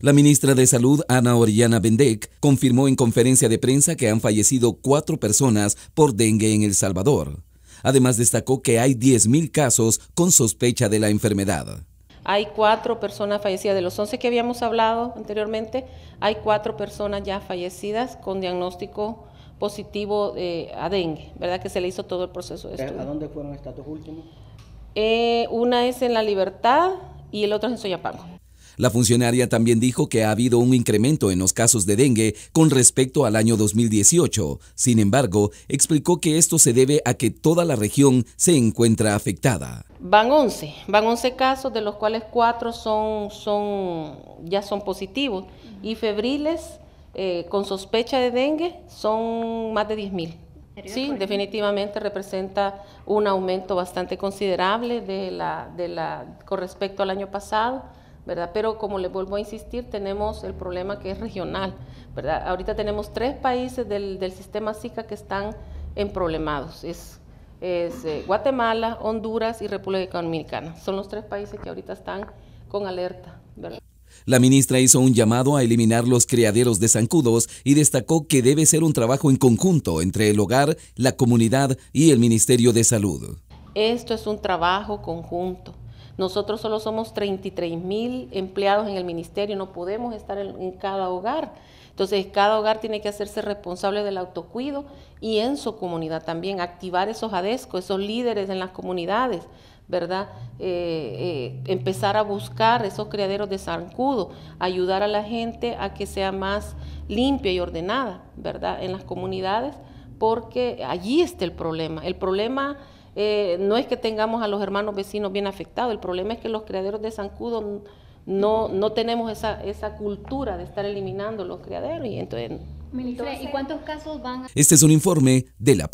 La ministra de Salud, Ana Orellana Bendec, confirmó en conferencia de prensa que han fallecido cuatro personas por dengue en El Salvador. Además destacó que hay 10.000 casos con sospecha de la enfermedad. Hay cuatro personas fallecidas, de los 11 que habíamos hablado anteriormente, hay cuatro personas ya fallecidas con diagnóstico positivo eh, a dengue, ¿verdad? Que se le hizo todo el proceso de estudio. ¿A dónde fueron estos dos últimos? Eh, una es en La Libertad y el otro es en Soyapango. La funcionaria también dijo que ha habido un incremento en los casos de dengue con respecto al año 2018. Sin embargo, explicó que esto se debe a que toda la región se encuentra afectada. Van 11, van 11 casos, de los cuales 4 son, son, ya son positivos y febriles eh, con sospecha de dengue son más de 10 mil. Sí, definitivamente representa un aumento bastante considerable de la, de la, con respecto al año pasado. ¿Verdad? Pero como les vuelvo a insistir, tenemos el problema que es regional, ¿verdad? Ahorita tenemos tres países del, sistema SICA que están en problemados. Es, eh, Guatemala, Honduras y República Dominicana. Son los tres países que ahorita están con alerta, La ministra hizo un llamado a eliminar los criaderos de zancudos y destacó que debe ser un trabajo en conjunto entre el hogar, la comunidad y el Ministerio de Salud. Esto es un trabajo conjunto. Nosotros solo somos 33 mil empleados en el ministerio, no podemos estar en, cada hogar. Entonces, cada hogar tiene que hacerse responsable del autocuido y en su comunidad también, activar esos ADESCO, esos líderes en las comunidades, ¿verdad? Eh, eh, empezar a buscar esos criaderos de zancudo, ayudar a la gente a que sea más limpia y ordenada, ¿verdad? En las comunidades, porque allí está el problema. El problema eh, no es que tengamos a los hermanos vecinos bien afectados, el problema es que los criaderos de zancudo no, no tenemos esa, esa cultura de estar eliminando los criaderos. Y entonces, ¿y cuántos casos van Este es un informe de la